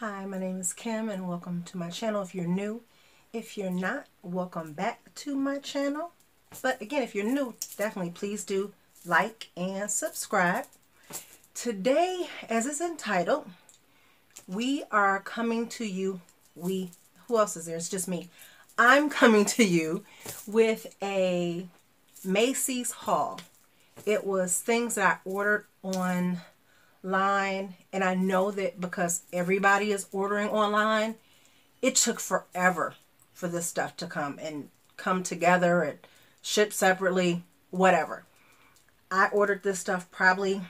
Hi, my name is Kim and welcome to my channel if you're new. If you're not, welcome back to my channel. But again, if you're new, definitely please do like and subscribe. Today, as it's entitled, we are coming to you, we, who else is there? It's just me. I'm coming to you with a Macy's haul. It was things that I ordered online and I know that because everybody is ordering online, it took forever for this stuff to come and come together and ship separately, whatever. I ordered this stuff probably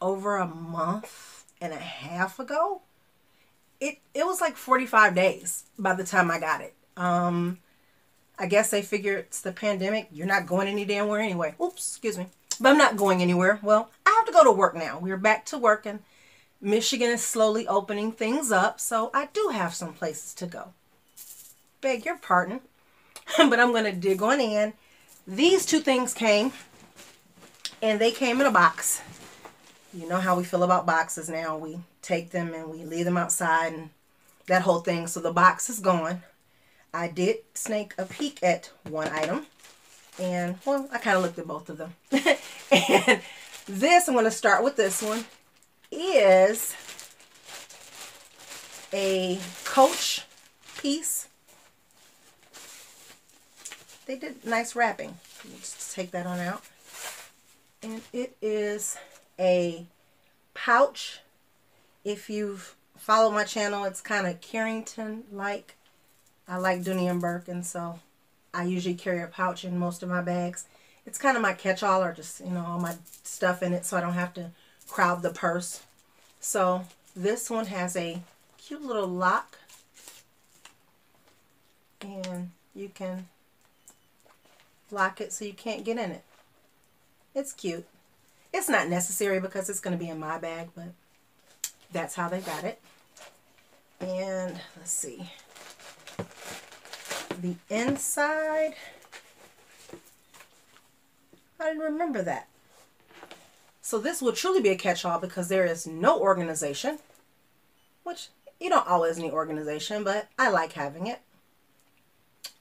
over a month and a half ago. It it was like 45 days by the time I got it. Um I guess they figure it's the pandemic. You're not going any damn where anyway. Oops, excuse me. But I'm not going anywhere. Well, to go to work now. We're back to work and Michigan is slowly opening things up, so I do have some places to go. Beg your pardon, but I'm going to dig on in. These two things came, and they came in a box. You know how we feel about boxes now. We take them and we leave them outside and that whole thing. So the box is gone. I did snake a peek at one item. And, well, I kind of looked at both of them. and this, I'm going to start with this one, is a Coach piece. They did nice wrapping. Let's take that on out. And it is a pouch. If you've followed my channel, it's kind of Carrington-like. I like Dooney and Bourke, and so I usually carry a pouch in most of my bags. It's kind of my catch-all or just, you know, all my stuff in it so I don't have to crowd the purse. So this one has a cute little lock. And you can lock it so you can't get in it. It's cute. It's not necessary because it's going to be in my bag, but that's how they got it. And let's see the inside. I didn't remember that. So this will truly be a catch-all because there is no organization, which you don't always need organization, but I like having it.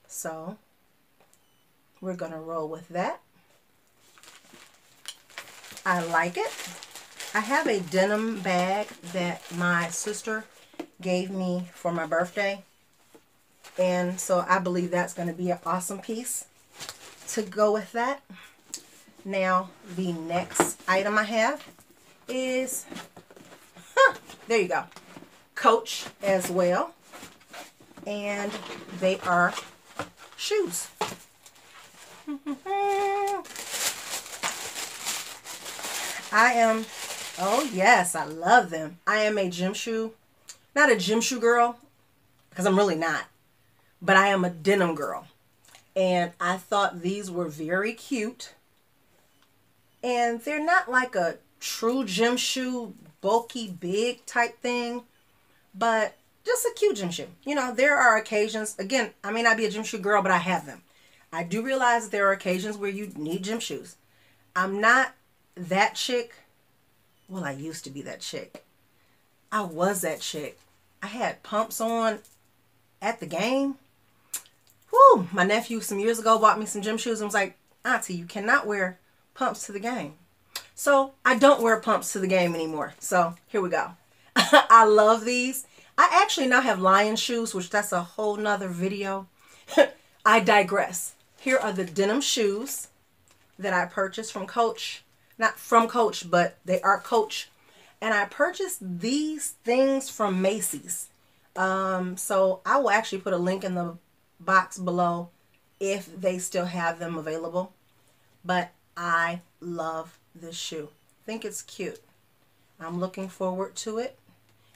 So we're going to roll with that. I like it. I have a denim bag that my sister gave me for my birthday. And so I believe that's going to be an awesome piece to go with that. Now, the next item I have is, huh, there you go, Coach as well. And they are shoes. I am, oh yes, I love them. I am a gym shoe, not a gym shoe girl, because I'm really not but I am a denim girl. And I thought these were very cute. And they're not like a true gym shoe, bulky, big type thing, but just a cute gym shoe. You know, there are occasions, again, I may not be a gym shoe girl, but I have them. I do realize there are occasions where you need gym shoes. I'm not that chick. Well, I used to be that chick. I was that chick. I had pumps on at the game Whew, my nephew some years ago bought me some gym shoes and was like, Auntie, you cannot wear pumps to the game. So I don't wear pumps to the game anymore. So here we go. I love these. I actually now have lion shoes, which that's a whole nother video. I digress. Here are the denim shoes that I purchased from Coach. Not from Coach, but they are Coach. And I purchased these things from Macy's. Um, so I will actually put a link in the box below if they still have them available. But I love this shoe. I think it's cute. I'm looking forward to it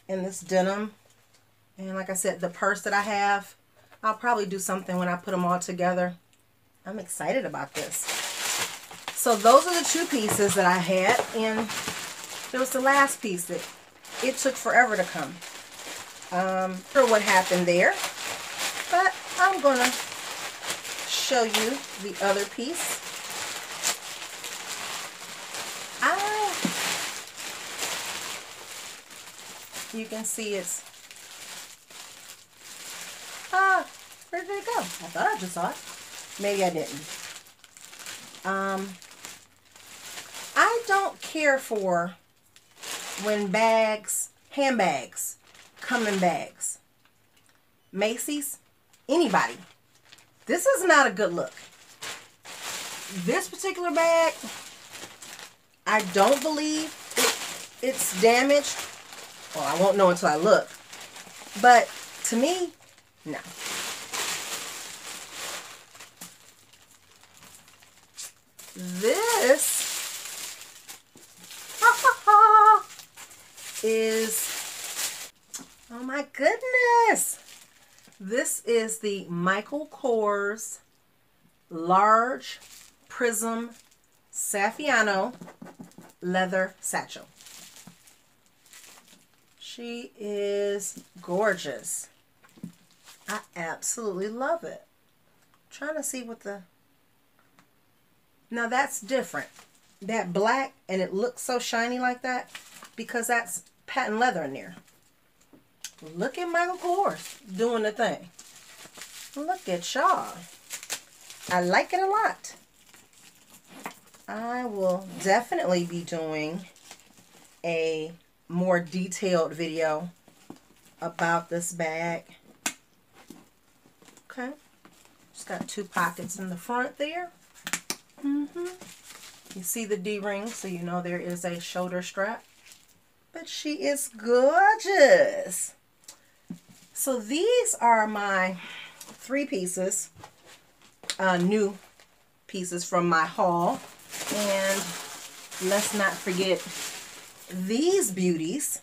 in this denim. And like I said, the purse that I have, I'll probably do something when I put them all together. I'm excited about this. So those are the two pieces that I had. And there was the last piece that it took forever to come. Um, for what happened there. But I'm going to show you the other piece. I, You can see it's, ah, where did it go? I thought I just saw it. Maybe I didn't. Um, I don't care for when bags, handbags, come in bags. Macy's, anybody. This is not a good look. This particular bag, I don't believe it, it's damaged. Well, I won't know until I look. But to me, no. This is, oh my goodness. This is the Michael Kors Large Prism Saffiano Leather Satchel. She is gorgeous. I absolutely love it. I'm trying to see what the... Now that's different. That black and it looks so shiny like that because that's patent leather in there. Look at Michael Kors doing the thing. Look at y'all. I like it a lot. I will definitely be doing a more detailed video about this bag. Okay. It's got two pockets in the front there. Mm -hmm. You see the D-ring, so you know there is a shoulder strap. But she is gorgeous. So these are my three pieces, uh, new pieces from my haul. And let's not forget these beauties.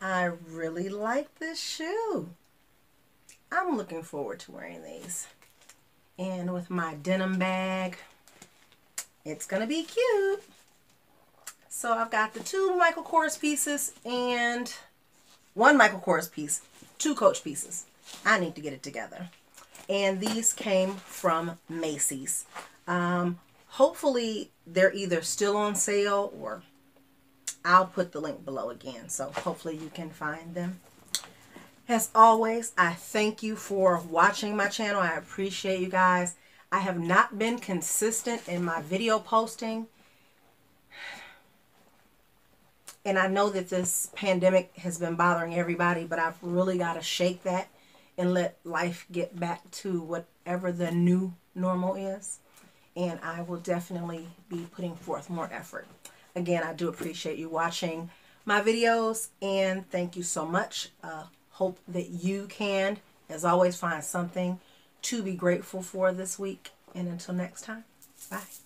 I really like this shoe. I'm looking forward to wearing these. And with my denim bag, it's going to be cute. So I've got the two Michael Kors pieces and one Michael Kors piece two coach pieces. I need to get it together. And these came from Macy's. Um, hopefully they're either still on sale or I'll put the link below again. So hopefully you can find them. As always, I thank you for watching my channel. I appreciate you guys. I have not been consistent in my video posting. And I know that this pandemic has been bothering everybody, but I've really got to shake that and let life get back to whatever the new normal is. And I will definitely be putting forth more effort. Again, I do appreciate you watching my videos and thank you so much. Uh, hope that you can, as always, find something to be grateful for this week. And until next time, bye.